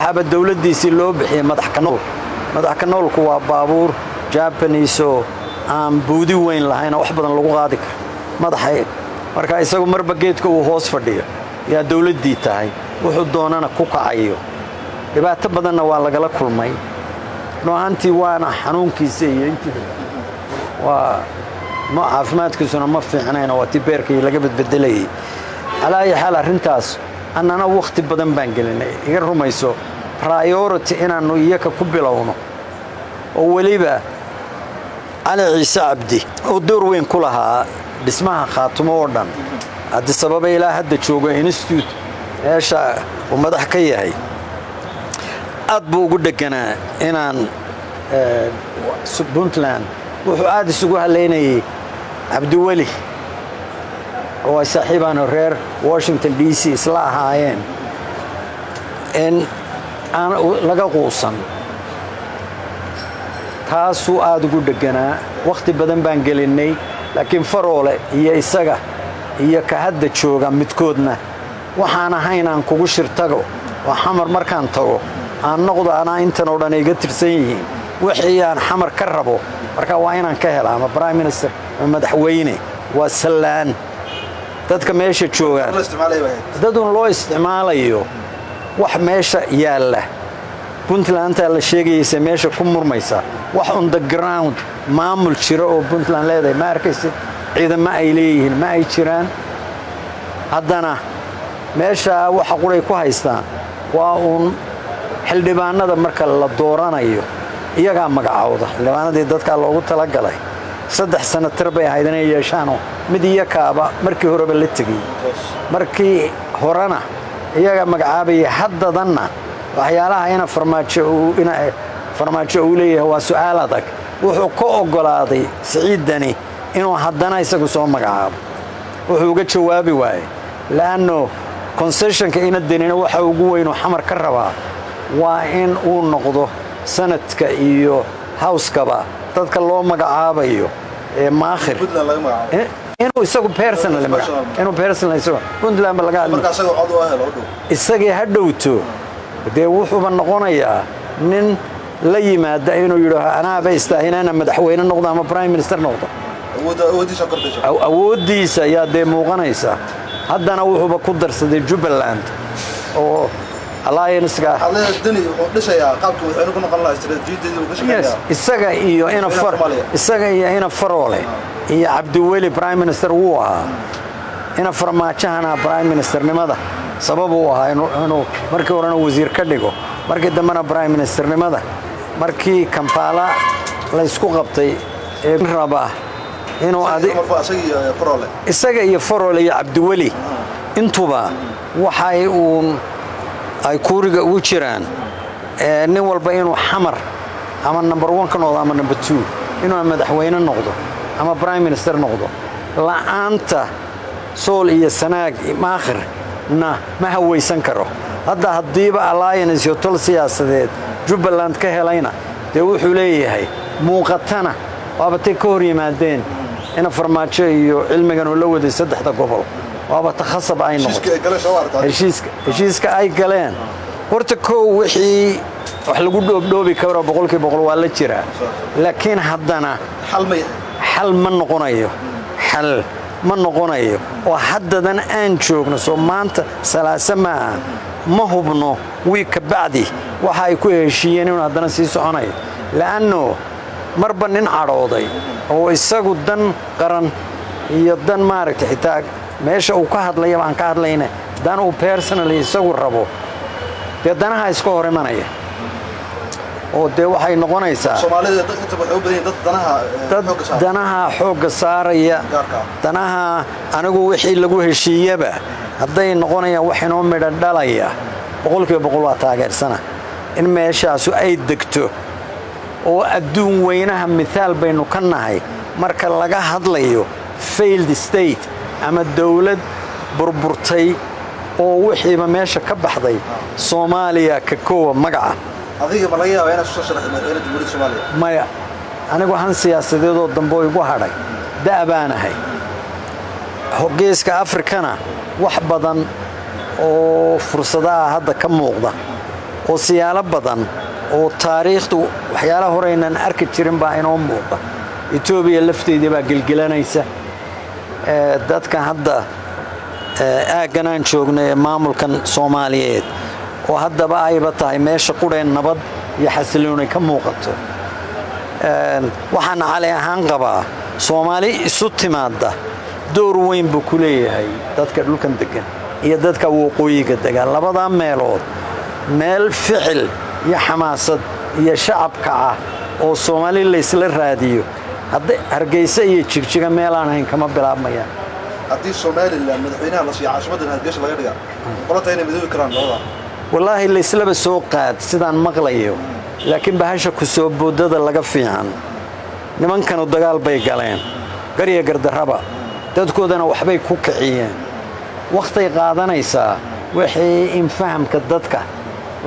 waxaaba dowladdiisii loo bixiyey madax kanool madax kanoolku waa baabuur jabanis oo aan buudi weyn lahayn wax badan lagu qaadi karo. Madaxa marka isagu marba geedka uu hoos fadhiyo. Yaa dowladdii tahay. Wuxuu doonana ku kacayo. Dhibaato badanna waa lagala kulmay. Noohantii waana xanuunkiisa iyo intii waa ma caafimaadkiisuna ma fiicnayn waa tii laga badbedelayay calaa ayi xaal arrintaas annana wakhti badan baan gelinay iga rumayso priority inaannu iyaka ku bilowno. Oo weliba cali ciise cabdi oo door weyn ku lahaa dhismaha khaatumo oo dhan. Haddii sababa ilaa hadda joogo institute meesha uu madax ka yahay. Aad buu ugu dheganaa inaan puntland. Wuxuu aad isugu halaynayay cabdiweli oo ay saaxiibaano reer washington d c isla ahaayeen. In aan laga quusan taasuu aad ugu dheganaa wakhti badan baan gelinnay laakiin faroole iyo isaga iyo ka hadda jooga midkoodna. Waxaan ahayn aan kugu shirtago oo xamar markaan tago aan noqdo anaa intan oo dhan iga tirsan yihiin. Wixii aan xamar ka rabo marka waa inaan ka hela ama prime minister ama madaxweyne waa sallaan dadka meesha joogaan dadun loo isticmaalayo. Wax meesha yaalla. Puntlandaa la sheegayaysa meesha ku murmaysa. Wax on the ground. Maamul jira oo puntland leedahay. Ma arkaysid? Ciidamo ay leeyihiin. Ma ay jiraan? Haddana meeshaa waxa quray ku haystaan waa uun xildhibaanada marka la dooranayo. Iyagaa magacowda xildhibaanadii dadkaa loogu talagalay saddex sanatar bay ahayd inay yeeshaanoo mid iyakaaba markii horeba la tegay markii horena iyagaa magacaabaya haddadanna waxyaalaha ina farmaajo uu leeyahay waa su'aal adag. Wuxuu ka oggolaaday siciiddani inuu haddana isagu soo magacaabo. Wuxuu uga jawaabi waaye la'anno konseshonka ina denina waxa ugu weynuu xamar ka rabaa waa in uu noqdo sanadka iyo hawskaba dadka loo magacaabayo ee maakhir. Inuu isagu inuu puntland laga isagii ha dhowto dee wuxuuba noqonayaa nin la yimaada inuu yidhaaho anaaba istaahina inaan madaxweyne noqdo ama prime minister noqdo awooddiisa ayaa dee muuqanaysa. Haddana wuxuuba ku darsaday jubbaland oo isaga iyo isaga iyo ina faroole iyo cabdiweli prime minister wuu ahaa. Ina farmaajahana prime ministernimada sabab uu ahaa inuu markii horena wasiir ka dhigo. Markii dambena prime ministernimada markii kampaala laysku qabtay ee raba inuu isaga iyo faroole iyo cabdiweli intuba waxay uun ay kuuriga ugu jiraan nin walba inuu xamar ama number one noqdo ama number two inuu madaxweyne noqdo ama prime minister noqdo la'aanta sool iyo sanaag maakhirna ma hawaysan karo. Hadda haddiiba alliance iyo tol siyaasadeed jubbaland ka helayna dee wuxuu leeyahay muuqatana waaba tay ka hor yimaadeen ina farmaajo iyo cilmigan uu la waday saddexda gobol waaba takhasab ay noqotoheshiiska ay galeen. Horta kow wixii wax lagu dhoobdhoobi karo boqolkii boqol waa la jiraa. Laakiin haddana xal ma noqonayo. Xal ma noqonayo. Oo haddadan aan joogno soo maanta salaase maaha ma hubno wiig ka bacdi. Waxa ay ku heshiiyeen inuu haddana sii soconayo. La'anno marba nin cadhooday oo isagu dan qaran iyo dan maaragtay xitaa meesha uu ka hadlayaba aan ka hadlayna dan uu personally isagu rabo. Dee danaha iska hor imanaya oo dee waxay noqonaysaa dad danaha xoogga saaraya. danaha anigu wixii lagu heshiiyaba hadday noqonayaan wax inoo midha dhalaya boqolkiiba boqol waa taageersana. In meeshaasu ay degto oo adduun weynaha mithaal baynu ka nahay marka laga hadlayo failed state ama dawlad burburtay oo wixiiba meesha ka baxday soomaaliya ka koowa magaca. Maya anigu han siyaasadeedoo dambe igu hadhay da' baanahay geeska afrikana wax badan oo fursadaha hadda ka muuqda oo siyaalo badan oo taariikhdu waxyaalaha horeynan arki jirin baa inoo muuqa etoobiya lafteedii baa gelgelanaysa dadka hadda aaggan aan joogna ee maamulkan soomaaliyeed oo haddaba ayba tahay meesha qudheen nabad iyo xasiloonay ka muuqato. Waxaana cali ahaan qabaa soomaali isu timaadda door weyn buu ku leeyahay dadka dhulkan degan iyo dadka waqooyiga degan labadaa meelood meel ficil iyo xamaasad iyo shacabka ah oo soomaali laysla raadiyo hargeysa iyo jigjiga meelaan hayn kama bilaabmayaan haddii somalilan madaxweynaha la siiya caasimaddan hargeysa laga dhiga qolata inay midoobi karaan labada. Wallaahi layslaba soo qaad sidaan maqlayo. Laakiin bahasha ku soo boodada laga fiican. Nimankanu dagaal bay galeen. Garya gardarraba. Dadkoodana waxbay ku kiciyeen. Wakhtay qaadanaysaa wixii in fahamka dadka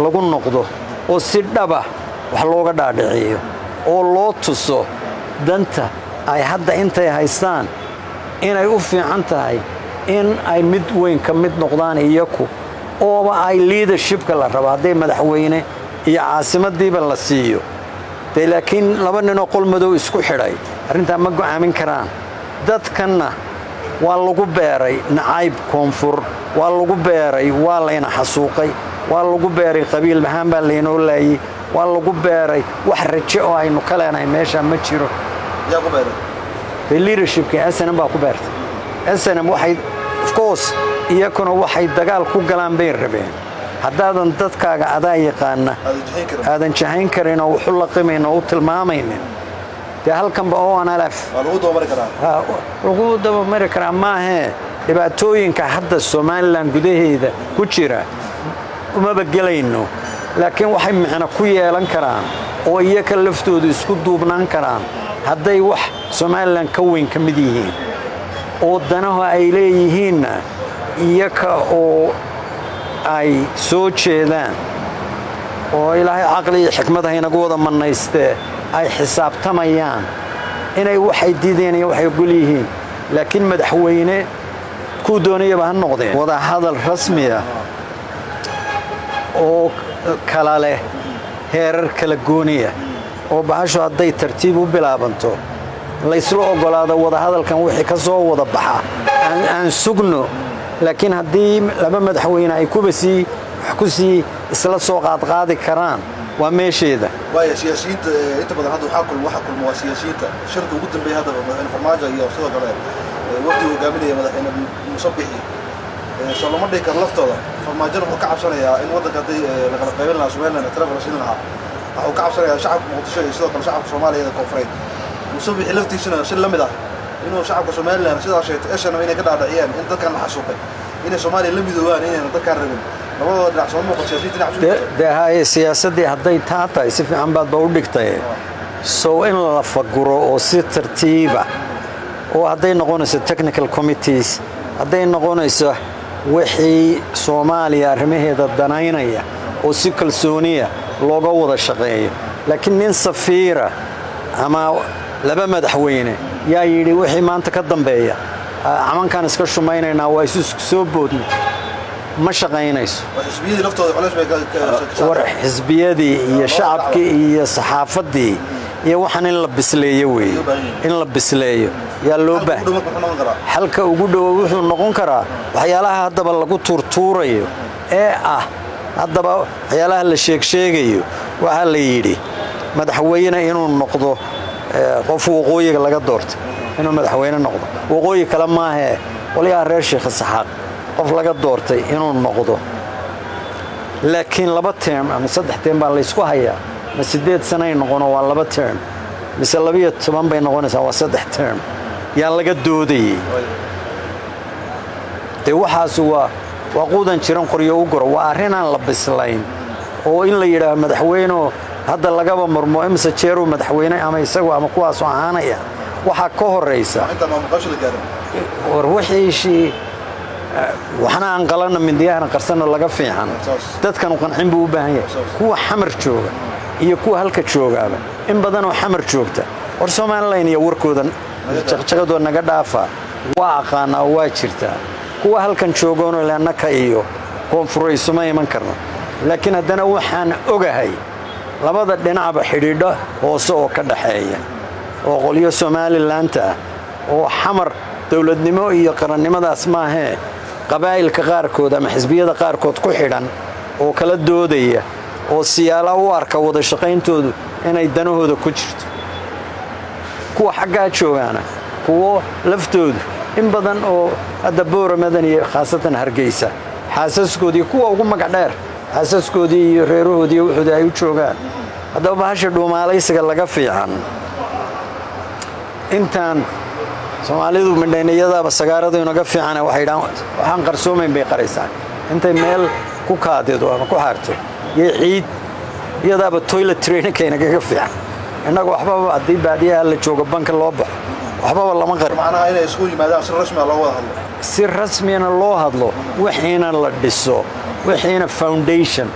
lagu noqdo oo si dhaba wax looga dhaadhiciyo oo loo tuso danta ay hadda intay haystaan inay u fiican tahay in ay mid weyn ka mid noqdaan iyaku ooba ay liidershibka la rabo hadday madaxweyne iyo caasimadiiba la siiyo. Dee laakiin laba ninoo qol madow isku xidhay. Arrintaa ma go'aamin karaan. Dadkanna waa lagu beeray nacayb koonfur waa lagu beeray waa layna xasuuqay waa lagu beeray qabiil ahaan baa laynoo laayey waa lagu beeray wax raje oo aynu ka leenahay meeshaa ma jiro liidershibkii snm baa ku beertay. Snm waxay ofcourse iyakuna waxay dagaal ku galaan bay rabeen. Haddaadan dadkaaga adaa yaqaana aadan jahayn karin oo waxu laqimayn oo u tilmaamaynin. Dee halkanba onlf lagu dabamari karaa? Maahee dhibaatooyinka hadda somalilan gudaheeda ku jira umaba gelayno. Laakiin waxay micno ku yeelan karaan oo iyaka laftoodu isku duubnaan karaan hadday wax somalilan ka weyn ka mid yihiin oo danaho ay leeyihiinna iyaka oo ay soo jeedaan oo ilaahay caqli iyo xikmad haynagu wada mannaystee ay xisaabtamayaan inay waxay diideen iyo waxay ogol yihiin. Laakiin madaxweyne kuu doonayaba ha noqdeen. Wada hadal rasmiya oo kala leh heerar kala gooniya oo bahashu hadday tartiib u bilaabanto laysla oggolaado wadahadalkan wixii ka soo wada baxa. Aan sugno laakiin haddii laba madaxweyne ay kuba sii wax ku sii isla soo qaadqaadi karaan waa meesheeda. Siyaasiyiinta inta badan hadda waxaa kulma waa siyaasiyiinta. Shirka ugu dambeeya hadda madaxweyne farmaajo iyo sidoo kale wafdi hogaaminaya madaxweyne musabixi soo lama dhihi karo laftooda. Farmaajona wuxuu ka cabsanayaa in waddanka hadday laqala qaybin lahaa somaliland taleefon la siin lahaa. Waxuu ka cabsanayaa shacabka muqdisho iyo sidoo kale shacabka soomaaliyada koonfureed. Musabixi laftiisana si la mid ah inuu shacabka somaliland sidaa sheegtay eshanam inay ka dhaadhiciyeen in dadkan la xasuuqay. Inay soomaaliya la midoobaan inayna dadkaan rabin. Labadooda dhinac soo muuqan siyaasiyiinta dhinac cusub dee haye siyaasaddii hadday taa tahay si fiican baadba u dhigtay. Sow in la faguro oo si tartiiba oo hadday noqonayso technical committees hadday noqonayso wixii soomaaliya arrimaheeda danaynaya oo si kalsooniya looga wada shaqeeyo laakiin nin safiira ama laba madaxweyne yaa yidhi wixii maanta ka dambeeya camankaan iska shumaynaynaa waa isu soo boodna ma shaqaynayso war xisbiyadii iyo shacabkii iyo saxaafaddii iyo waxaan in la bisleeyo weeye in la bisleeyo. Yaa loo xalka ugu dhowo wuxuu noqon karaa waxyaalaha haddaba lagu tuurtuurayo. Ee ah haddaba waxyaalaha la sheegsheegayo waxaa la yidhi madaxweyne inuu noqdo qof waqooyiga laga doortay inuu madaxweyne noqdo. Waqooyi kale maahee qolyaha reer sheekh saxaaq qof laga doortay inuu noqdo. Laakiin laba term ama saddex term baa laysku hayaa ma siddeed sanay noqono waa laba term. Mise labiyo toban bay noqonaysaa waa saddex term. Yaa laga doodayey. Dee waxaasu waa waa quudan jiran qoryo u goro waa arrinaan la bislayn oo in la yidhaaho madaxweyneo hadda lagaba murmo imise jeeruu madaxweyne ama isagu ama kuwaasoo ahaanaya. Waxaa ka horaysa war wixiishii waxna aan qalanna mindiyahana qarsanno laga fiican. Dadkanu qancin buu u baahan yahay. Kuwa xamar jooga iyo kuwa halka joogaaba. In badanoo xamar joogta. War somalilan iyo warkooda jaqjaqadoo naga dhaafa waa aqaanaa waa jirtaa kuwa halkan joogoonoo leannaka iyo koonfuraysuma iman karno. Laakiin haddana waxaan ogahay labada dhinacba xidhiidho hoose oo ka dhaxeeya. Oo qolyo somalilanta ah oo xamar dowladnimo iyo qarannimadaas maahee qabaa'ilka qaarkood ama xisbiyada qaarkood ku xidhan oo kala doodaya oo siyaala u arka wada shaqayntoodu inay danahooda ku jirto. Kuwa xaggaa joogaana kuwo laftoodu in badan oo hadda booramadan iyo khaasatan hargeysa. Xaasaskoodii kuwa ugu magac dheer xaasaskoodii iyo reerahoodii wuxuudi ay u joogaan. Haddaba bahasha dhuumaalaysiga laga fiican. Intaan soomaalidu midhayniyadaaba sagaaradu inaga fiicana waxay dhaan waxaan qarsoomayn bay qaraysaa intay meel ku kaadido ama ku xaarto iyo ciid iyadaaba toilet traininka inagaga fiican. Innagu waxbaba haddii baadiyaha la joogo banka loo baxo waxbaba lama qarin. Macnaha inay isku yimaadaan si rasmi ah loo wada hadlo. Si rasmiyana loo hadlo wixiina la dhiso wixiina foundation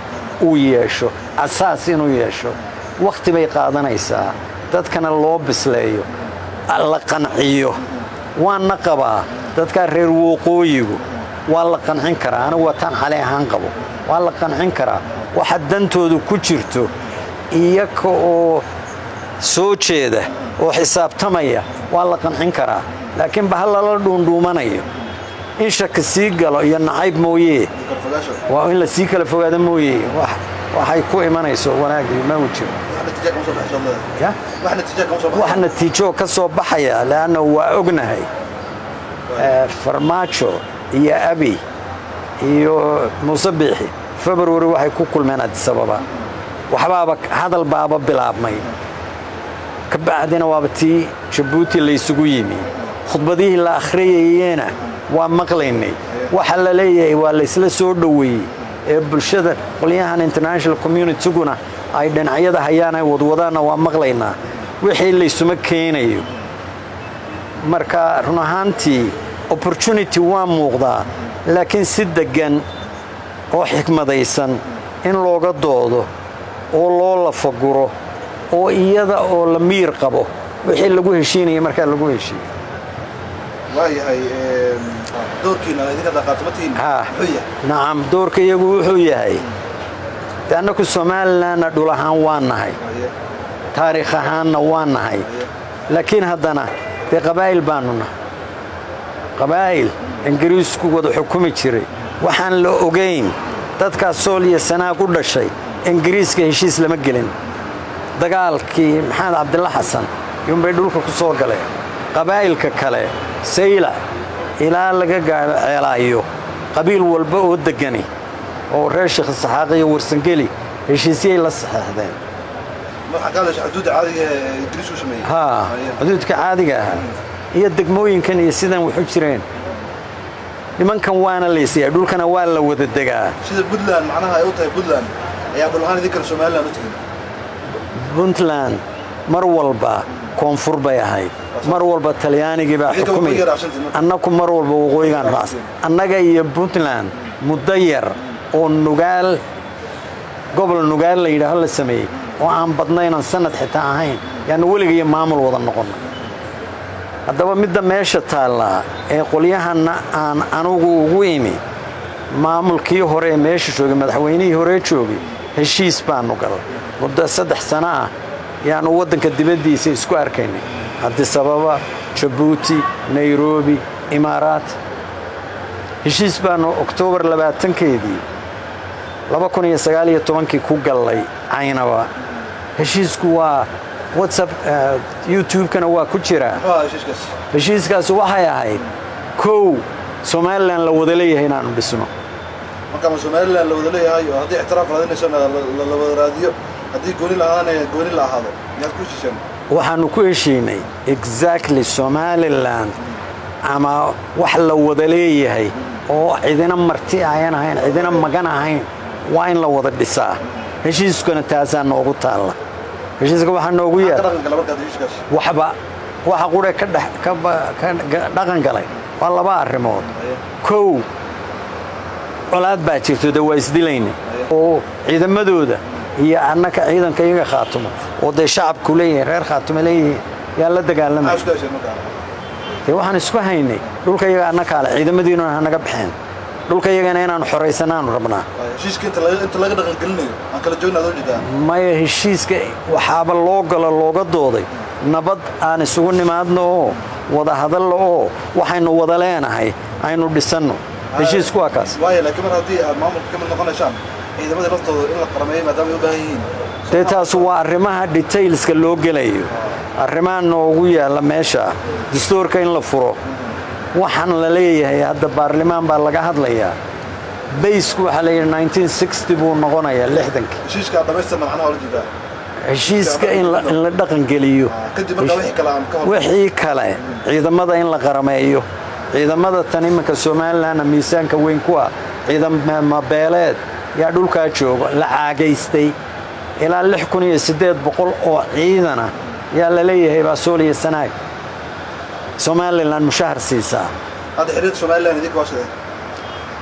uu yeesho asaas inuu yeesho wakhti bay qaadanaysaa. Dadkana loo bisleeyo la qanciyo waana qabaa. Dadkaa reer wooqooyigu waa la qancin karaa anigu wataan xali ahaan qabo waa la qancin karaa waxa dantoodu ku jirto iyaka oo soo jeeda oo xisaabtamaya waa la qancin karaa. Laakiin bahal lala dhuundhuumanayo. In shaki sii galo iyo nacayb mooye. Karfogaasha waa in la sii kala fogaado mooye. Wax- waxay ku imanayso wanaagii ma u jiro. Wax natiijo ka soo baxaya leanna waa ognahay Eh, farmaajo iyo abi iyo muuse biixi february waxay ku kulmeen adisababa waxbaaba hadal baaba bilaabmay. Ka bacdina waaba tii jabuuti laysugu yimi. Khudbadihii la akhriyayena waa maqlaynay. Waxa la leeyahay waa laysla soo dhoweeyey ee bulshada qolyahan international communityguna ay dhinacyada hayaan ay wadwadaanna waa maqlaynaa. Wixii laysuma keenayo. Marka run ahaantii opportunity waa muuqdaa laakiin si deggan oo xikmadaysan in looga doodo oo loo lafaguro oo iyada oo la miir qabo. Wixii lagu heshiinaya markaa lagu heshiiyo yahay. Nacam doorka iyagu wuxuu yahay. De annaku somalilanna dhul ahaan waa nahay. Haye, taariikh ahaanna waa nahay. Laakiin haddana dee qabaa'il baanu nahay qabaa'il ingiriisku wada xukumi jiray waxaan la ogayn dadkaas sool iyo sanaag u dhashay ingiriiska heshiis lama gelin. Dagaalkii maxamed cabdilla xasan yunbay dhulka ku soo galeen qabaa'ilka kale sayla ilaa laga ceelaayo qabiil walba oo deggani oo reer sheekh saxaaq iyo warsangeli heshiisyay la saxeexdeen. Xuduudka caadiga ahaa. Iyo degmooyinkan iyo sidan waxu jireen nimankan waana laysiyaa dhulkana waa la wada degaa. Sida puntland macnaha ay u tahay puntland ayaa dhul ahaan idinkana somaliland u tihin puntland mar walba koonfur bay ahayd. Mar walba talyaanigii baa Idinka xukumay. waqooyi raacsantiin marka. annaku mar walba waqooyigaan raas. Annaga iyo puntland muddo yar oo nugaal gobol nugaal la yidhaaho la sameeyey oo aan badnaynan sanad xitaa ahayn yaanu weliga iyo maamul wada noqonna haddaba midda meesha taallaa ee qolyahanna aan anugu ugu imi maamulkii hore ee meesha joogay madaxweynihii hore joogay heshiis baanu galay. Muddo saddex sano ah yaanu waddanka dibaddiisa isku arkaynay. Cabdisababa jabuuti nairobi imaaraat heshiis baanu oktoobar labaatankeedii laba kun iyo sagaal iyo tobankii ku gallay caynaba heshiisku waa whatsapp eh, youtube-kana waa ku jiraa heshiiskaas waxay ahayd kow somalilan la wada leeyahay inaanu dhisno. Marka ma somaliland la wada leeyahay oo haddii ictiraaf raadinaysana la- la la wada raadiyo haddii gooni la ahaanaya gooni la ahaado miyaad ku heshiiseen waxaanu ku heshiinay exactly somalilan ama wax la wada leeyahay oo cidina marti ayan ahayn cidina magan ahayn waa in la wada dhisaa. Heshiiskuna taasaa noogu taalla heshiiska waxaa noogu heshiiskaas waxba waxa qure ka dhaqan galay waa laba arrimood kow colaad baa jirto de waa isdilayna oo ciidamadooda iyo annaka ciidanka iyaga khaatumo oo dee shacabku leeyihiin reer khaatumo leeyihiin yaa la dagaalamay dee waxaan isku haynay dhulka iyaga annakaale ciidamadiinuna hanaga baxeen dhulka iyagana inaanu xoraysanaanu rabnaa. Maya heshiiska waxaaba loo galo looga dooday. Nabad aan isugu nimaadno oo wada hadallo oo waxaynu wada leenahay aynu dhisanno. Heshiisku waa kaas. dee taas waa arrimaha detailska loo gelayo. Arrimaha noogu yaalla meesha dastuurka in la furo waxaan la leeyahay hadda baarlimaan baa laga hadlayaa. Baysku waxaa la yidhi 1960 buu noqonayaa heshiiska in la dhaqangeliyo. Markaa wixii kale ciidamada in la qarameeyo. Ciidamada tan iminka somalilanna miisaanka weyn ku ah. Ciidamo beeleed yaa dhulkaa jooga la caagaystay. Ilaa lix kun iyo siddeed boqol oo ciidana yaa la leeyahay baa sooliya sanaag somalilan mushahar siisaa.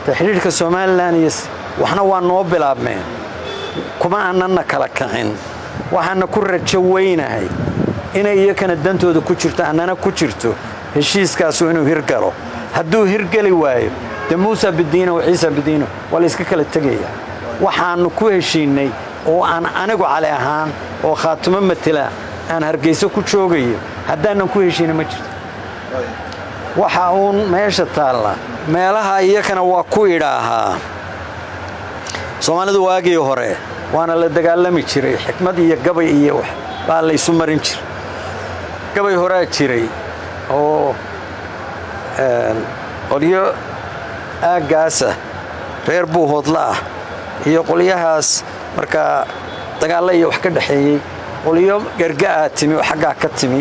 Taxriirka somalilan iyo waxna waa noo bilaabmeen. Kuma aanana kala kicin waxaana ku rajo weynahay. Inay iyakana dantooda ku jirto annana ku jirto. Heshiiskaasu inuu hirgalo. Hadduu hirgeli waayo de muusa bidiino ciisa bidiino waa la iska kala tegaya waxaannu ku heshiinnay oo aan anigu cali ahaan oo khaatumo matela aan hargeyso ku joogayo. Haddaanan ku heshiina ma jirto waxa uun meesha taalla. Meelaha iyakana waa ku idhaahaa soomaalidu waagii hore waana la dagaalami jiray. Xikmad iyo gabay iyo wax baa laysu marin jiray gabay horaa jiray oo qolyo aaggaasa reer buuhoodla ah iyo qolyahaas markaa dagaalla iyo wax ka dhexeeyey qolyo garga'aa timi oo xaggaa ka timi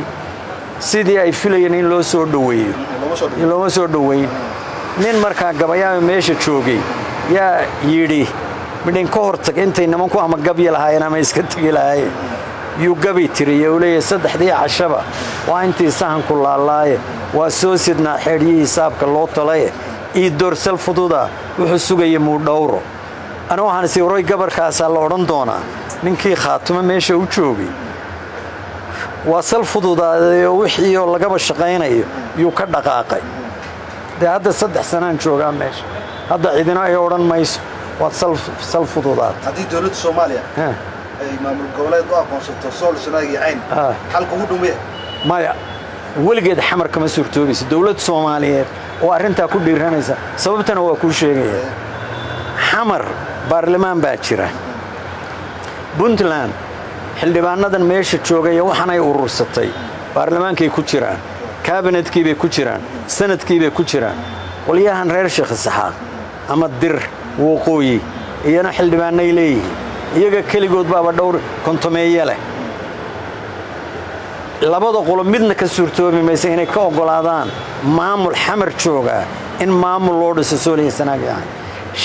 sidii ay filayeen in loo soo dhoweeyo looma soo dhoweyn nin markaa gabayaaba meesha joogay. Yaa yidhi midhin ka hortag intay nimanku ama gabyi lahaayeen ama iska tegi lahaayeen. Yuu gabi tiriye uu leeyahay saddexdii cashaba waa intii sahanku laalaaye. Waa soo sidnaa xeedhiyii hisaabka loo talaye. Ii doorsal fududa wuxuu sugaya muudhowro anigu waxaan isi waroy gabarkaasaa la odhan doonaa. Ninkii khaatumo meesha u joogay waa sal fududaaday oo wixii oo lagaba shaqaynayo yuu ka dhaqaaqay. Dee hadda saddex sanaan joogaa meesha. Hadda cidina ay odhan mayso. Waad sal fududaad. Haddii dowladda soomaaliya ay maamul goboleed u aqoonsato sool sanaag cayn Ah. xalka ugu dhow maya weligeed xamar kama suurtoobaysa dowlad soomaaliyeed oo arrintaa ku dhiiranaysa sababtana waa kuu sheegaya. Xamar baarlamaan baa jira. Puntland xildhibaanadan meesha joogaya waxaanay urursatay. Baarlamaankay ku jiraan kaabinetkiibay ku jiraan sanadkiibay ku jiraan. Qolyahan reer sheekh isaxaaq ama dir waqooyi iyana xildhibaanay leeyihiin. Iyaga keligood baaba dhowr kontomeeye leh. Labada qolo midna ka suurtoobi maysa inay ka oggolaadaan maamul xamar joogaa in maamul loo dhiso sooliya sanaag ahay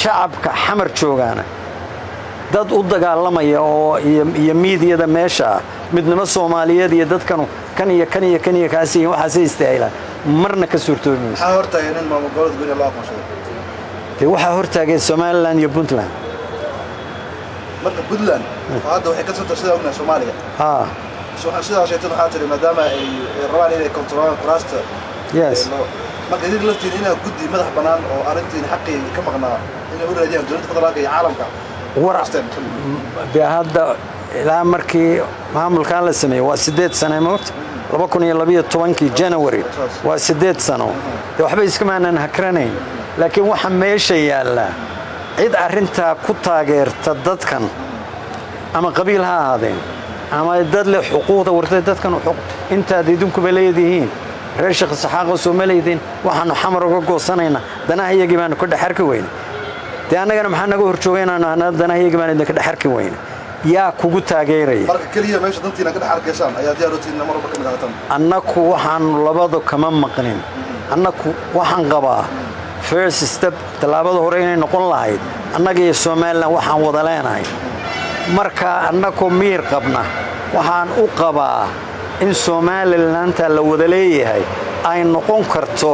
shacabka xamar joogaana dad u dagaalamaya oo iyo miidiyada meesha ah midnimo soomaaliyeed iyo dadkanu kan iyo kan iyo kan iyo kaas iyo waxaasay istaahilaan marna ka suurtoobi aqoonsado. Dee waxaa hortaageen somalilan iyo puntland. Marka puntland hadda waxay ka soo tarsada ognahay soomaaliya haa So- sidaa sheegtan waxaa tiri maadaama ay rabaan inay kontrolaan kuraasta yes. marka idin laftiin inaa guddi madax bannaan oo arrintiin xaqii ka maqnaa inay u raadiyaan dowladda federaalka iyo caalamka dee hadda ilaa markii maamulkan la sameeyey waa siddeed sane moogta tobankii janawari waa siddeed sano. Dee waxba iskamaanan hakranayn laakiin waxa meesha yaallaa cid arrintaa ku taageerta dadkan ama qabiil ha ahaadeen ama dad leh xuquuqda wartay dadkan intaad idinkuba leedihiin reer sheekh saxaaqo soo ma leediin waxaanu xamar uga goosanaynaa danaha iyagii baanu ka dhexarki weyne dee annagana maxaa naga horjooga danaha iyagii baanu idinka dhexarki weyne. Yaa kugu taageeraya marka keliya meesha dantiina ka dhex arkaysaan ayaa diyaar u tihiin mar walba ka mid ahaataan annaku waxaanu labadu kama maqnin annaku waxaan qabaa first step tallaabada hore inay noqon lahayd. Annaga iyo somalilan waxaan wada leenahay. Marka annakoo miir qabna waxaan u qabaa in somalilantaa la wada leeyahay ay noqon karto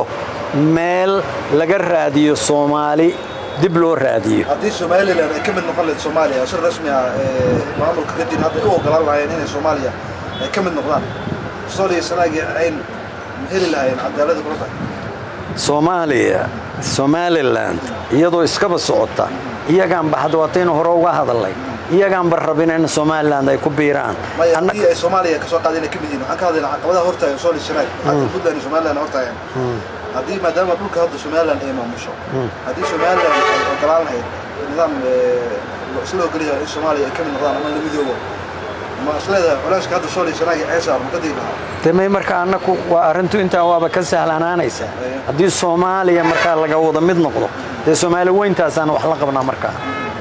meel laga raadiyo soomaali dib loo raadiyo haddii somalilan ay ka mid noqon lahayd soomaaliya oo si rasmi ah ee maamulka ka jira hadda ay u ogolaan lahaayeen inay soomaaliya ay ka mid noqdaan. Sool iyo sanaag iyo cayn ma heli lahaayeen cadaalada kula tahay soomaaliya somalilan iyadoo iskaba socota iyagaanba hadda waataynu hore uga hadalnay iyagaanba rabin in somalilan ay ku biiraan? Maya Anna- haddii maadaama dhulka hadda somaliland ay maamusho. Haddii somaliland ay ogolaan lahayd nidaam eh, isla ogolyahay in soomaaliya ay ka mid noqdaan ama la midoobo ma isleedahay culeyska hadda soo lishanaag iyo ceesha ma ka digi lahaa? Demay marka annaku waa arrintu intaa waaba ka sahlanaanaysa. Haddii soomaaliya markaa laga wada mid noqdo dee soomaali weyntaasaan wax la qabnaa markaa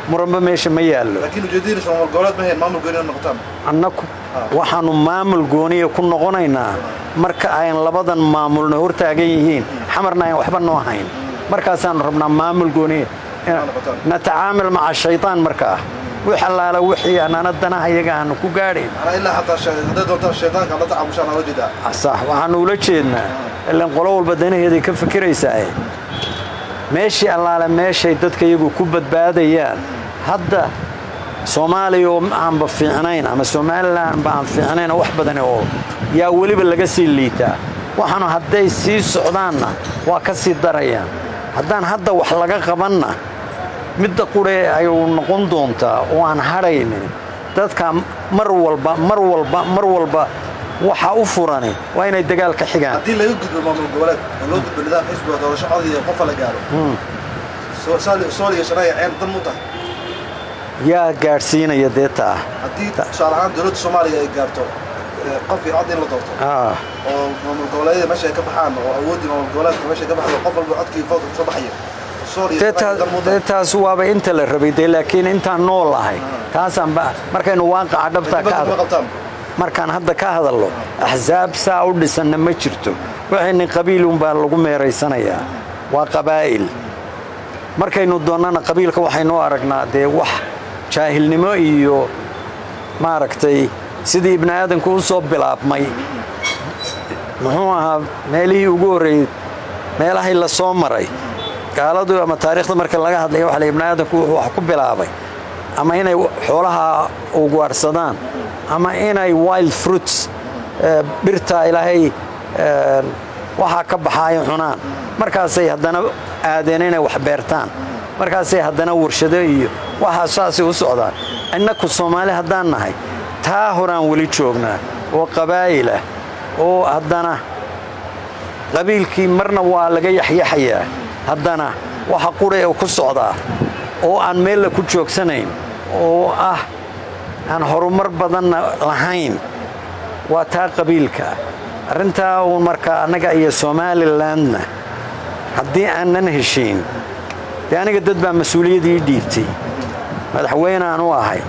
muranba meesha ma yaallo. Annaku waxaannu maamul gooniya ku noqonaynaa. Marka ayn labadan maamulna hortaagan yihiin xamarna ayn waxba noo hayn markaasaannu rabnaa maamul gooniya natacaamil maca shaytaan markaa wix allaala wixii annana danaha iyaga aanu ku gaadhayn sax waxaannu ula jeednaa. Ilan qolo walba danaheeday ka fikiraysaa meeshii allaale meeshay dadka iyagu ku badbaadayaan. Hadda soomaaliya oo aanba fiicnayn ama somalilanba aan fiicnayn wax badani oo yaa weliba laga sii liitaa. Waxaanu hadday sii socdaanna waa ka sii darayaan. Haddaan hadda wax laga qabanna midda qurhe ayuu noqon doontaa oo aan hadhaynin dadka mar walba mar walba mar walba waxa u furani waa inay dagaal ka xigaan. Haddii laga gudbo maamul goboleed oo loo gudbo nidaam xisbiga doorasho cod iyo qofa la gaaro. Soo- saali- sooliya shanaaga ceen dan mu tahay yaa gaadhsiinaya dee taa haddii tusaale ahaan dowladda soomaaliya ay gaarto eh, qof iyo cod in la doorto. Ah, oo maamul goboleedyada meesha ay ka baxaan oo awooddii maamul goboleedka meesha ay ka baxdo qof walba codkii voodka ku soo sooliya dee taas waaba inta la rabay dee laakiin intaan nool ahay. Taasaan ba markaynu waaqaca dhabtaa ka markaan hadda ka hadallo axsaab saa u dhisanna ma jirto. Waxayni qabiilunbaa lagu meeraysanayaa waa qabaa'il. Markaynu doonnana qabiilka waxaynu u aragnaa dee wax jaahilnimo iyo maaragtay sidii ibni aadanku u soo bilaabmay. Muxuu ahaa meelihii ugu horreeyey meelahay la soo maray. Gaaladu ama taariikhda marka laga hadlaya waxa la ibni aadanku wuxuu wax ku bilaabay ama inay xoolaha ugaarsadaan ama inay wild fruits eh, dhirta ilaahay eh, waxaa ka baxa ay cunaan. Markaasay haddana aadeen inay wax beertaan. Markaasay haddana warshado iyo waxaa saasay u socdaan. Innaku soomaali haddaan nahay taa horaan weli joognaa oo qabaa'ilah oo haddana qabiilkii marna waa laga yaxyaxayaa. Haddana waxa qura ee ku socdaa oo aan meella ku joogsanayn oo ah aan horumar badanna lahayn. Waa taa qabiilka. Arrintaa uun markaa annaga iyo somalilandna haddii aanan heshiin dee aniga dad baa mas'uuliyadii dhiibtay. Madaxweyne aan u ahay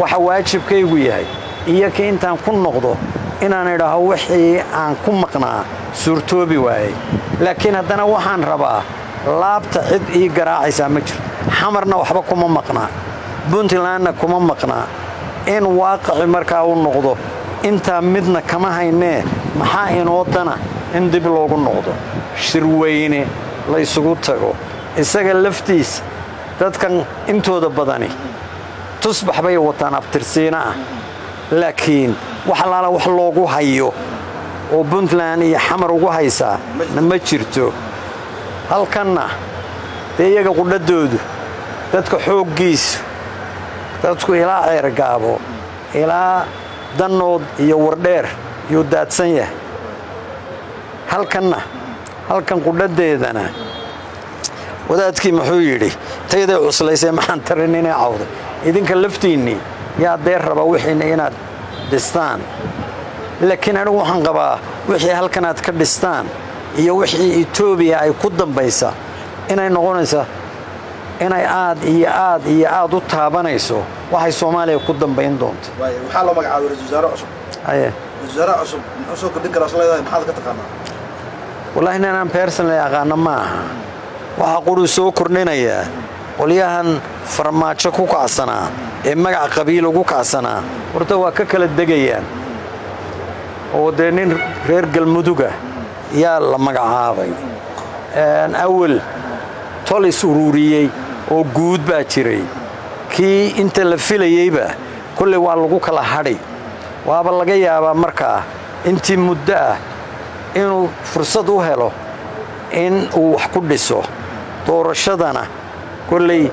waxa waajibkaygu yahay iyo kii intaan ku noqdo inaan idhaaho wixii aan ku maqnaa suurtoobi waayey. Laakiin haddana waxaan rabaa laabta cid ii garaacaysaa ma jirto xamarna waxba kuma maqnaa. Puntlandna kuma maqnaa in waaqaci markaa u noqdo. Intaa midna kama haynee maxaa inoo dana in dib loogu noqdo? Shirweyne la ysugu tago. Isaga laftiisa dadkan intooda badani tusbax bay wataan abtirsiina ah. Laakiin wax allaala wax loogu hayo oo puntland iyo xamar ugu haysaa na ma jirto. Halkanna dee iyaga qudhadoodu dadka xooggiisu dadku ilaa ceergaabo ilaa dannood iyo wardheer yuu daadsan yahay. Halkanna halkan qudhadeedana wadaadkii muxuu yidhi tayday cuslaysee maxaan tarin inay cawday idinka laftiinnii yaa dee raba wixiinna inaad dhistaan? Laakiin anigu waxaan qabaa wixii halkan aad ka dhistaan iyo wixii etoobiya ay ku dambaysa inay noqonaysa inay aad iyo aad iyo aad u taabanayso waxay soomaaliya ku dambayn doonto. Waaye waxaa loo magacaabay ra'iisul wasaare cusub. Haye ra'iisul wasaare cusub muxuu soo kordhin karaa isleedahay maxaad ka taqaanaa? Wallaahi ninaan personally aqaano ma aha waxaa quruu soo kordhinayaa qolyahan farmaajo ku kacsanaa ee magaca qabiil ugu kacsanaa horta waa ka kala degayaan. Oo dee nin reer galmuduga yaa la magacaabay. Awal tol is ururiyey oo guud baa jiray. Kii inta la filayeyba kolley waa lagu kala hadhay. Waaba laga yaabaa markaa intii muddo ah inuu fursad u helo in uu wax ku dhiso. Doorashadana kolley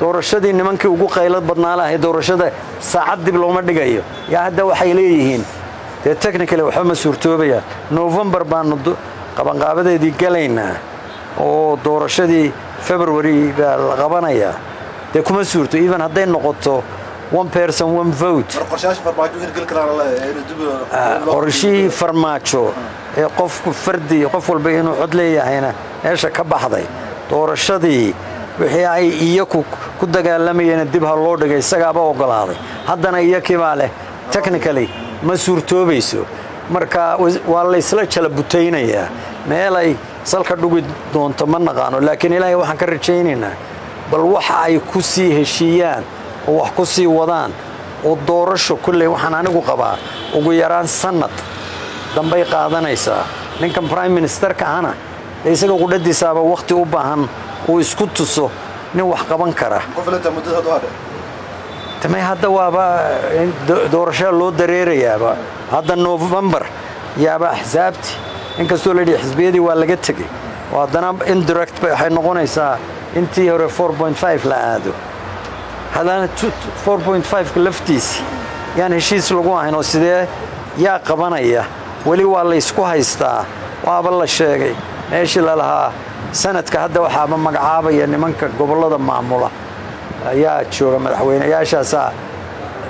doorashadii nimankii ugu qaylad badnaa lahay doorashada saacad dib looma dhigayo. Yaa hadda waxay leeyihiin dee technically waxba ma suurtoobayaan novembar baanu qabanqaabadeedii galaynaa oo doorashadii february baa la qabanayaa dee kuma suurto even hadday noqoto one person one vote. Qorshihii farmaajo ee qofku fardi qof walba inuu cod leeyahayna meesha ka baxday. Doorashadii wixii ay iyaku ku dagaalamayeen dib ha loo dhigay isagaaba ogolaaday. Haddana iyakibaa leh technically ma suurtoobayso. Marka waa laysla jala butaynayaa meelay salka dhugi doonto ma naqaano laakiin ilaahay waxaan ka rajaynaynaa bal waxa ay ku sii heshiiyaan oo wax ku sii wadaan oo doorasho kulley waxaan anigu qabaa ugu yaraan sannad. Dambay qaadanaysaa. Ninkan brime ministerka ahna dee isaga qudhadiisaaba wakhti u baahan uu isku tuso nin wax qaban kara. Tamay hadda waaba doorashada loo dareerayaaba. Hadda novembar yaaba axsaabti inkastoo la yidhi xisbiyadii waa laga tegey. Oo haddana indirect waxay noqonaysaa intii hore la aado. Haddana ka laftiisi yaan heshiis lagu ahayn oo sidee yaa qabanaya? Weli waa laysku haystaa? Waaba la sheegay. Meeshii lalahaa sanadka hadda waxaaba magacaabaya nimanka gobollada maamula. Ayaa jooga madaxweyneyaashaasaa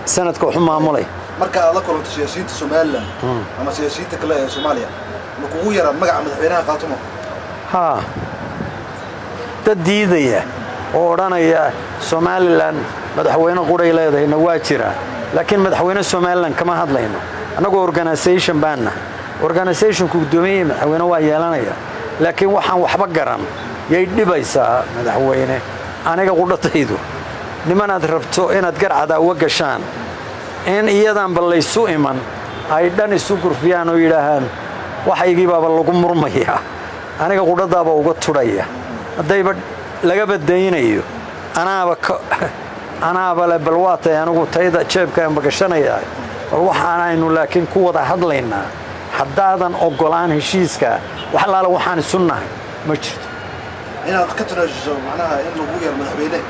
sanadka waxu maamulay. Marka aad la kulanto siyaasiyiinta somalilan ama siyaasiyiinta kale ee soomaaliya ma kugu yaraa magaca madaxweynaha qaatumo haa dad diidaya oo odhanaya somalilan madaxweyne quray leedahayna waa jiraa laakiin madaxweyne somalilan kama hadlayno. Annagoo organisation baanna. Organisationku guddoomiye madaxweyne waa yeelanaya. Laakiin waxaan waxba garan. Yay dhibaysaa madaxweyne. Aniga qudhataydu nimanaad rabto inaad garcada uga gashaan. In iyadaanba laysu iman ay dhan isu gurfiyaan oo yidhaahaan waxaygiibaaba lagu murmayaa aniga qudhadaaba uga tudhaya haddayba laga badaynayo. Anaaba anaaba le bal waatay anigu tayda jeebkaanba gashanayaa bal waxaanaynu laakiin ku wada hadlaynaa. Haddaadan oggolaan heshiiska wax waxaan isu nahay ma jirto. Inaad ka tunaashiso macnaha in lagu yeero madaxweyne.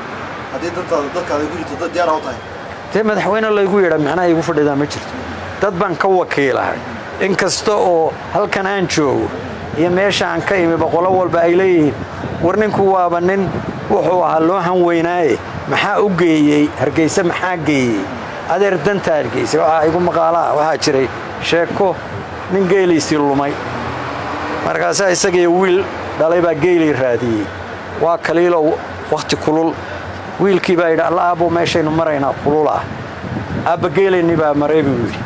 Haddii dadtaada dadkaada igu jirto dad diyaara u tahay. Dee madaxweyne laygu yeedha macnaha igu fadhidaa ma jirto. Dad baan ka wakiilahay in kasta oo halkan aan joogo iyo meesha aan ka imi boqolo walba ay leeyihiin war ninku waaba nin wuxuu ahaa loo hanweynaaye. Maxaa u geeyey? Hargeyse maxaa geeyey? Adeer danta hargeyse waxaa igu maqaalaha waxaa jiray sheeko nin geeliisii lumay. Markaasaa isagiiyo wiil dhalay baa geelii raadiyey. Waa kaliilow wakhti kulul. Wiilkii baa yidhi alla aabbo meeshaynu maraynaa kulul ah. Aabba geelaynii baa maray buu yidhi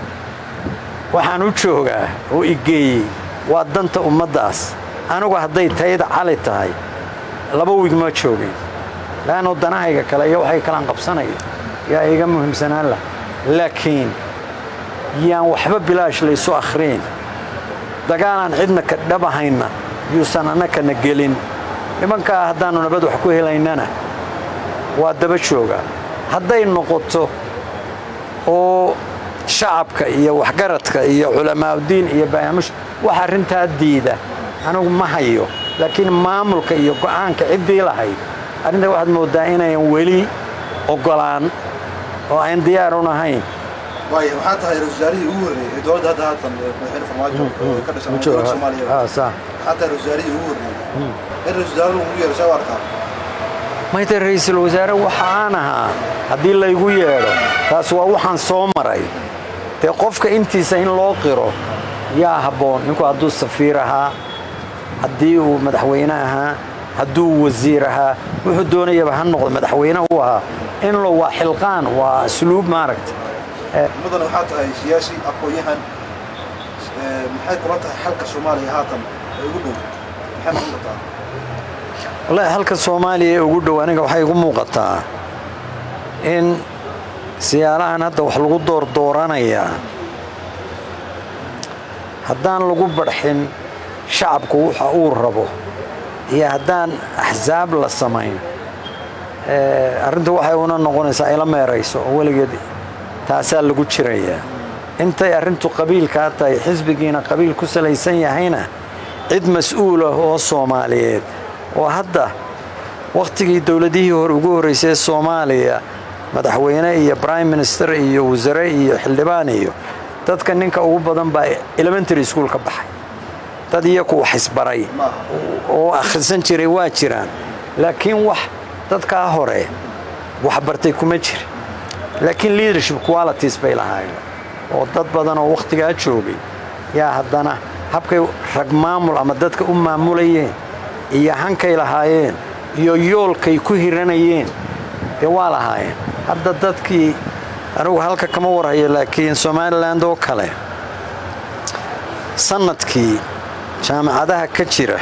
waxaan u joogaa oo i geeyey. Waa danta ummaddaas anigu hadday tayda cali tahay laba wiig ma joogeen laannu danahayga kale iyo waxay kalaan qabsanaya yaa iga muhiimsanaan lah laakiin yaan waxba bilaash laysu akhriin dagaalaan cidna ka dhabahayna yuusan annakana gelin. Nimankaa haddaannu nabad wax ku helaynana waa daba jooga. Hadday noqoto oo shacabka iyo waxgaradka iyo culamaaudiin iyo barnaamij wax arrintaa diida. Anigu ma hayo laakiin maamulka iyo go'aanka ciddii lahayd arrinta waxaad mooddaa inayan weli oggolaan oo ayn diyaar un ahayn waxaa tahay ra'isul wasaarihii ugu horreeyey ee dowladda hadda haatan madaxweyne farmaajo oo ka dhashan dowladda soomaaliya. Waxaa tahay ra'isul wasaarihii ugu horreeyey in ra'isul wasaare lagu yeero saa u arkaa? Mayta ra'iisul wasaare waxa aan ahaa haddii laygu yeedho taas waa waxaan soo maray dee qofka intiisa in loo qiro yaa habboon. Ninku hadduu safiir ahaa haddii uu madaxweyne ahaa hadduu wasiir ahaa wuxuu doonayaba ha noqdo madaxweyne u ahaa. In lo waa xilqaan waa asluub maaragta. Mudane waxaa tahay siyaasi aqoon-yahan maxay kula tahay xalka soomaaliya haatan ee ugu dhow? Maxay kartaa? Wallaahi halka soomaaliya ee ugu dhow aniga waxay igu muuqataa in siyaalahan hadda wax lagu doordooranayaa haddaan lagu badxin shacabku waxa uu rabo. Iyo haddaan axsaab la samayn arrinta waxay una noqonaysaa ila meerayso oo weligeed taasaa lagu jirayaa. Intay arrintu qabiilkaa tahay xisbigiina qabiil ku salaysan yahayna cid mas'uulah oo soomaaliyeed. Oo hadda wakhtigii dowladihii hore ugu horraysay soomaaliya madaxweyne iyo brime minister iyo wasare iyo xildhibaan iyo dadka ninka ugu badan baa elementary school ka baxay. Dad iyaku wax isbaray oo akhrisan jiray waa jiraan. Laakiin wax dadkaa hore waxbartay kuma jira laakiin leadership qualities bay lahaayeen. Oo dad badan oo wakhtigaa joogay yaa haddana habkay rag maamul ama dadka u maamulayeen iyo hankay lahaayeen iyo yoolkay ku hiranayeen dee waa lahaayeen hadda dadkii anigu halka kama warhayo laakiin somalilan oo kale sannadkii jaamacadaha ka jira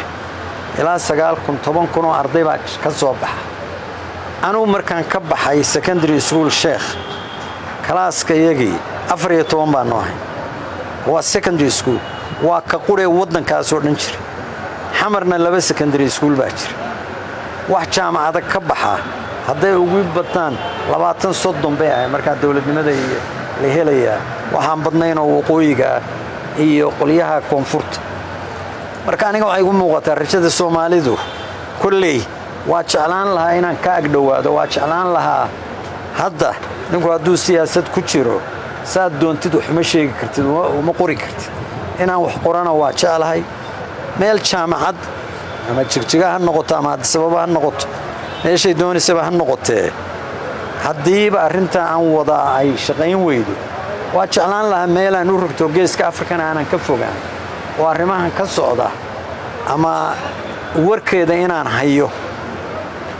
ilaa oo arday baa ka soo baxa. Anugu markaan ka baxay secondary school sheekh kalaaska iyagii toban baanu ahay. Waa secondary school waa ka quree waddankaasoo dhan jira. Xamarna laba secondary school baa jira. Wax jaamacada ka baxa hadday ugu badnaan labaatan soddon bay ahay markaa dowladnimada la helayaa waxaan badnaynoo waqooyiga ah iyo qolyaha koonfurta. Marka aniga waxay igu muuqataa rajada soomaalidu kolley waa jeclaan lahaa inaan ka agdhowaado waa jeclaan lahaa hadda ninku hadduu siyaasad ku jiro saad doontid waxuma sheegi kartid uma qori kartid. Inaan wax qorana waa jeclahay. Meel jaamacad ama jigjiga ha noqoto ama adisababa ha noqoto meeshay doonaysaba ha noqotee haddiiba arrintaa aan wadaa ay shaqayn weydo waa jeclaan lahaa meelaan u rogto geeska afrikana aanan ka fogaan. Oo arrimahan ka socda ama warkeeda inaan hayo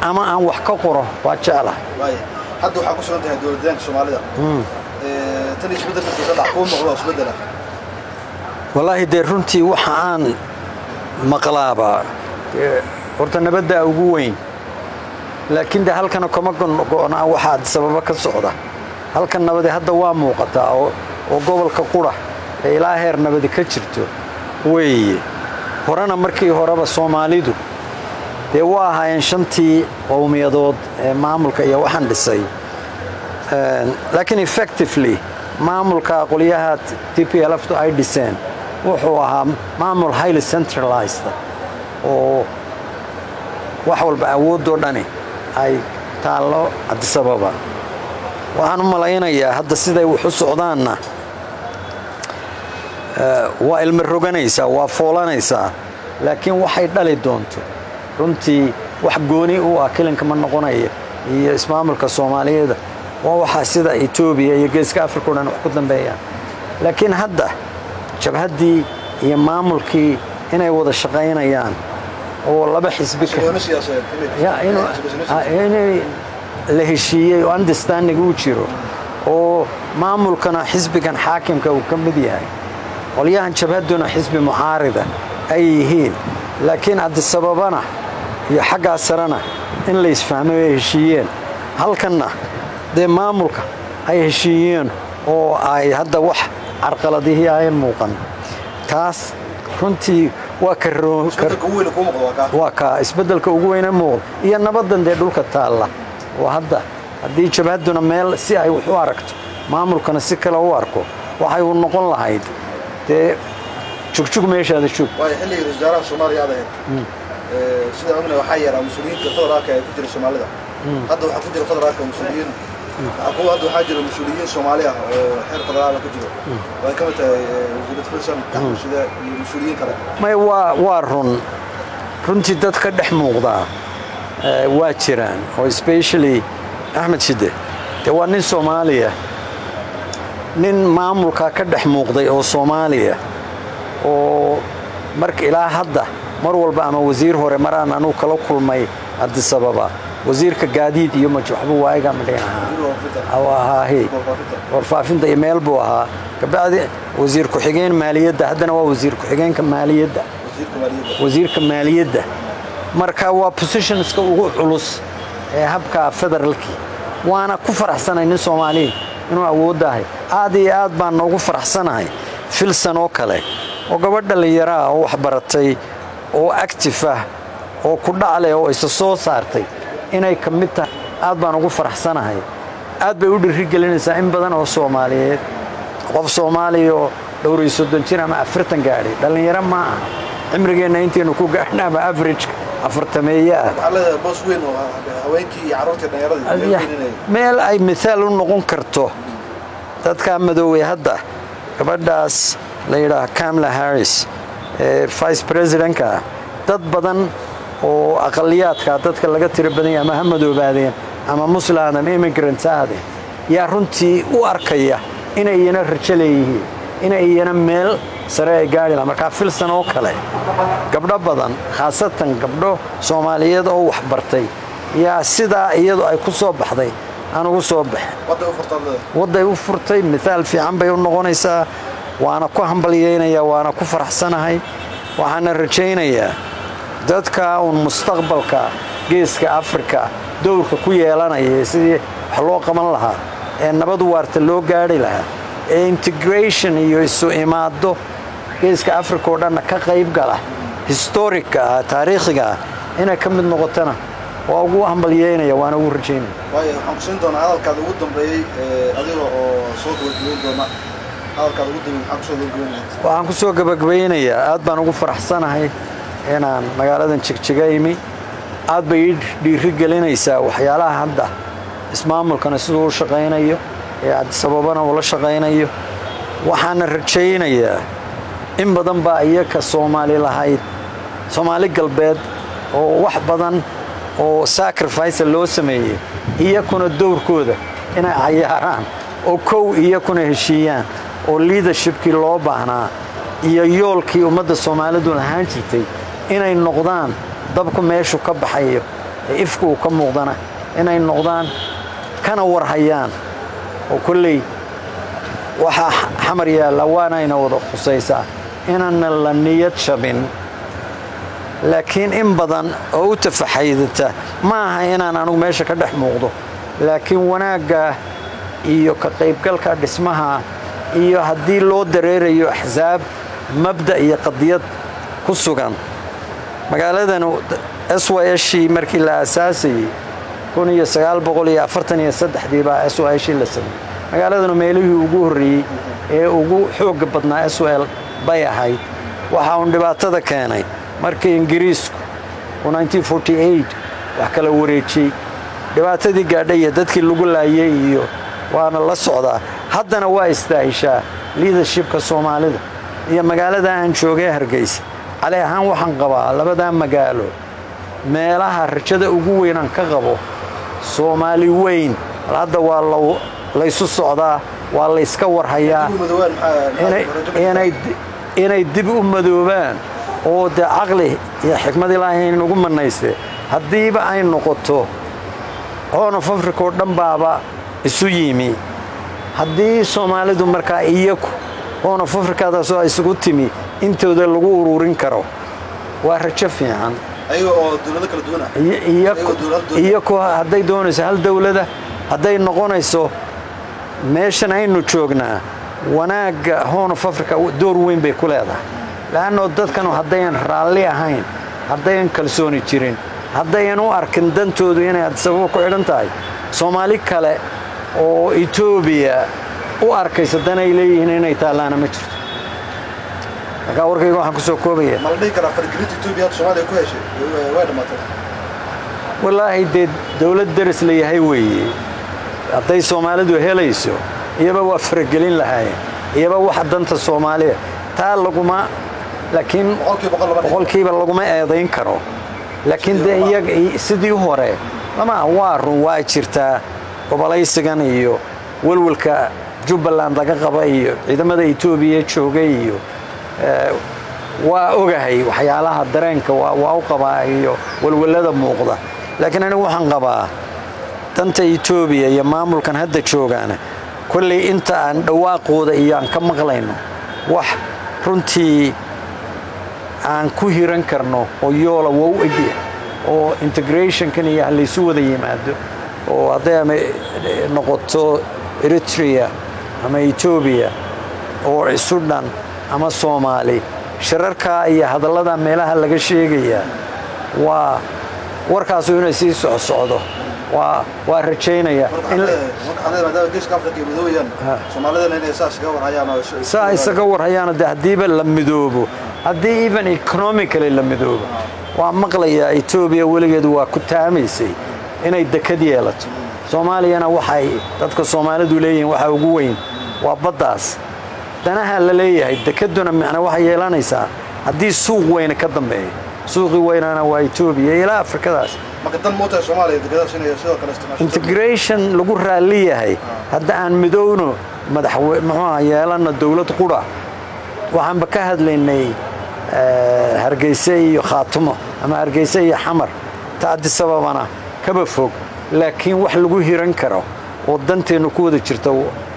ama aan wax ka qoro waa jeclahay. Hadda waxaa ku sugan tahay dowladdeegaanka soomaalida. Tan isbeddelka kadhac kuu muuqdo isbeddela wallaahi dee runtii waxa aan maqlaabaa horta nabaddaa ugu weyn laakiin de halkana kama go'naa waxaa sababa ka socda. Halkan nabadi hadda waa muuqataa oo gobolka qura ee ilaa heer nabadi ka jirto. Weeye horena markii horeba soomaalidu dee waa ahaayeen shantii qowmiyadood ee maamulka iyo waxaan dhisay. Laakiin effectively maamulka qolyaha t p lftu ay dhiseen wuxuu ahaa maamul highly centralized oo wax walba awoodoo dhani ay taallo cabdisababa waxaan u malaynayaa hadda siday wax u socdaanna waa ilmi roganaysaa waa foolanaysaa laakiin waxay dhali doonto. Runtii wax gooni u ah kelinka ma noqonaya iyo ismaamulka soomaaliyeeda. Waa waxaa sida etoobiya iyo geeska africa o dhan wax ku dambeeyaan laakiin hadda jabhaddii iyo maamulkii inay wada shaqaynayaan oo laba xisbi inay la heshiiyey oo understanding uu jiro oo maamulkana xisbigan xaakimka uu ka mid yahay qolyahan jabhadduna xisbi mucaarida ay yihiin laakiin cabdisababana iyo xaggaa sarena in la isfahmay ay heshiiyeen halkanna dee maamulka ay heshiiyeen oo ay hadda wax carqaladihii ayan muuqan taas runtii waa kaa isbeddelka ugu weyne muuqda iyo nabaddan dee dhulka taalla. Oo hadda. Haddii jabhadduna meel si ay wax u aragto maamulkana si kale u arko waxay u noqon lahayd dee jugjug meeshaada joog xilligii wasaaraha soomaaliya aad ahayd. Sida ogna waxaa yaraa mas'uuliyiinta federaalka ee ku jira soomaalida. Hadda waxaa ku jira federaalka mas'uuliyiin hadda waxaa jira mas'uuliyiin soomaali ah oo xeer federaala ku jiro oo ay ka mid tahay wasiirad filson axmed shide iyo mas'uuliyiin kale may waa waa run runtii dad ka dhex muuqdaa waa jiraan oo especially axmed shide dee waa nin soomaaliya nin maamulka ka dhex muuqday oo soomaaliya oo marka ilaa hadda mar walba ama wasiir hore maraan anuu kala kulmay cabdisababa wasiirka gaadiid iyo majwaxbu waayaga madhin ahaa warfaafinta iyo meel buu ahaa. Kabacdi wasiir ku-xigeen maaliyadda. Haddana waa wasiir ku-xigeenka maaliyadda. Wasiirka maaliyadda. Marka waa positionska ugu culus ee habka federaalkii waana ku faraxsanay nin soomaaliya inuu awooddahay aad iyo aad baan noogu faraxsanahay. Filsan oo kale oo gabadh dhallinyaraa oo waxbaratay oo actif ah oo ku dhacleh oo isa soo saartay inay ka mid tahay. Aad baan ugu faraxsanahay. Aad bay u dhirigelinaysaa in badan oo soomaaliyeed. Qof soomaaliya oo dhowriyo soddon jir ama afartan gaadhay. Dhallinyaro ma aha. Cimrigeenna intaynu ku gaadhna ama average afartameeye ah. Meel ay mithaal u noqon karto. Dadkaa madoowey hadda gabadhaas la yidhaah kamala harris ee vice presidentka. Ah dad badan oo aqaliyaadka dadka laga tiro badan yahay ama ha madoobaadeen ama muslim ama immigrants aadeen yaa runtii u arkaya inay iyana rajo leeyihiin inay iyana meel sare ay gaari lahaa markaa filsan oo kale gabdho badan khaasatan gabdho soomaaliyeed oo waxbartay yaa sidaa iyadu ay ku soo baxday. Aan ugu soo baxin wadday u furtay mithaal fiican bay u noqonaysaa. Waana ku hambalyeynaya waana ku faraxsanahay waxaana rajaynayaa dadka uun mustaqbalka geeska afrika dowrka ku yeelanaya sidii wax loo qaban lahaa ee nabad waarta loo gaadhi lahaa ee integration iyo isu imaado geeska afrika oo dhanna ka qayb gala historica ah taariikhiga ah inay ka mid noqotona waa ugu hambalyeynaya waana ugu rajaynaya. Waayo waxaan kusiin doonaa hadalkaada ugu dambeeyey ee adiga oo soo gabagabeyn doona. Hadalkaada ugu dambeeyey maxaa ku soo gabagabeyn lahayd waxaan ku soo gabagbaynayaa aad baan ugu faraxsanahay inaan magaaladan jigjiga imi. Aad bay ii dhiiri gelinaysaa waxyaalaha hadda. Ismaamulkana siduu u shaqaynayo ee cabdisababana ula shaqaynayo. Waxaana rajaynayaa in badan baa iyaka soomaali lahayd. Soomaali galbeed oo wax badan oo sacrifice loo sameeyey iyakuna dowrkooda inay cayaaraan oo kow iyakuna heshiiyaan oo leadershipkii loo baahnaa iyo yoolkii ummadda soomaalidu lahaan jirtay inay noqdaan dabku meeshu ka baxayo ee ifku uu ka muuqdana inay noqdaan kana warhayaan. Oo kolley waxaa xamar yaalla waanayna wada khusaysaa inaana la niyad jabin laakiin in badan oo u tafaxaydata ma aha inaan anugu meesha ka dhex muuqdo. Laakiin wanaagga iyo ka qaybgalka dhismaha iyo haddii loo dareerayo axsaab mabda iyo qadiyad ku sugan magaaladan s y shii markii la aasaasayey dii baa s y shii la sameeyey magaaladanu meelihii ugu horreeyey ee ugu xoogga badnaa s l bay ahayd. Waxa uun dhibaatada keenay markii ingiriisku wax kala wareejiyey dhibaatadii gaadhay iyo dadkii lagu laayay iyo waana la socdaa. Haddana waa istaahishaa liadershipka soomaalida iyo magaalada aan joogay hargeysa cali ahaan waxaan qabaa labadaa magaalo. Meelaha rajada ugu weynaan ka qabo soomaali weyn. Hadda waa laysu socdaa waa layska warhayaa. Ugu maxaa inay- dib u madoobaan. Oo dee caqli iyo xikmad ilaahay nagu manaystee haddiiba ay noqoto horn of africa oo dhan baaba isu yimi. Haddii soomaalidu markaa iyaku horn of africadaasoo isugu timi intooda lagu ururin karo. Waa rajo fiican. Iyo- hadday doonayso hal dowladda hadday noqonayso meeshan aynu joognaa wanaagga horn of africa door weyn bay ku leedahay. Le'annoo dadkanu haddayan raalli ahayn haddayan kalsooni jirin haddayan u arkin dantoodu inay sababo ku xidhan tahay soomaali kale oo etoobiya u arkaysa dan ay leeyihiin inay taallaana ma jirto markaa warkayga waxaan ku soo koobaya wallaahi dee dowlad deris la yahay weeye. Hadday soomaalidu helayso iyaba waa faragelin lahaayeen iyaba waxa danta soomaaliya. Taa laguma laakiin boqolkiiba laguma eedayn karo. Laakiin dee iyaga sidii hore lama waa run waa jirtaa gobolaysigan iyo welwelka jubbaland laga qaba iyo ciidamada etoobiya joogay iyo waa ogahay waxyaalaha dareenka waa u qabaa iyo welwelada muuqda. Laakiin anigu waxaan qabaa danta etoobiya iyo maamulkan hadda joogaana kolley inta aan dhawaaqooda iyo aan ka maqlayno wax runtii aan ku hiran karno oo yoola waa u egya oo integrationkan iyo halaysu wada yimaado oo hadday ama noqoto eritrea ama etoobiya oo isu dhan ama soomaali. Shirarkaa iyo hadallada meelaha laga sheegayaa waa warkaasu inay sii socsocdo waa rajaynaya. Saa isaga warhayaano de haddiiba la midoobo. Haddii even economically la midoobo. Waa maqlayaa etoobiya weligeedu waa ku taamaysay inay dekad yeelato. Soomaaliyana waxay dadka soomaalidu leeyihiin waxa ugu weyn waa baddaas danaha la leeyahay dekeduna macna waxay yeelanaysaa. Haddii suuq weyne ka dambeeyo suuqii weynana waa etoobiya ilaa afrikadaas. Integration lagu raalli yahay. Hadda aan midowno madaxwe muxuuha yeelanna dowlad qura. Waxaanba ka hadlaynay eh, hargeyse iyo khaatumo ama hargeyse iyo xamar. Ta adisababana kaba fog. Laakiin wax lagu hiran karo oo danteennu ku wada jirta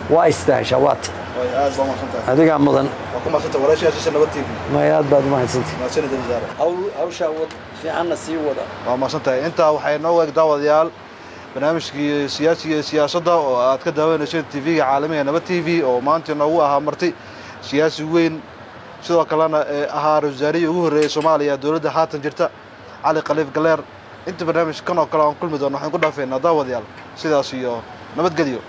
waa istahasha waata adigaa mudan. May aad baad umahadsantay mahadsanida wasaare hawshaa fiicanna sii wada. Waa mahadsantahay intaa waxay noo eeg daawadayaal barnaamijkii siyaasiga iyo siyaasadda oo aad ka daawanayseen tv-ga caalamiga nabad t v oo maanta noogu ahaa marti. Siyaasi weyn sidoo kalena ee ahaa ra'iisul wasaarihii ugu horreeyey soomaaliya dowladda haatan jirta cali khaliif galeer. Inta barnaamij kan oo kale aan kulmi doono waxaan ku dhaafeynaa daawadayaal sidaas iyo nabadgelyo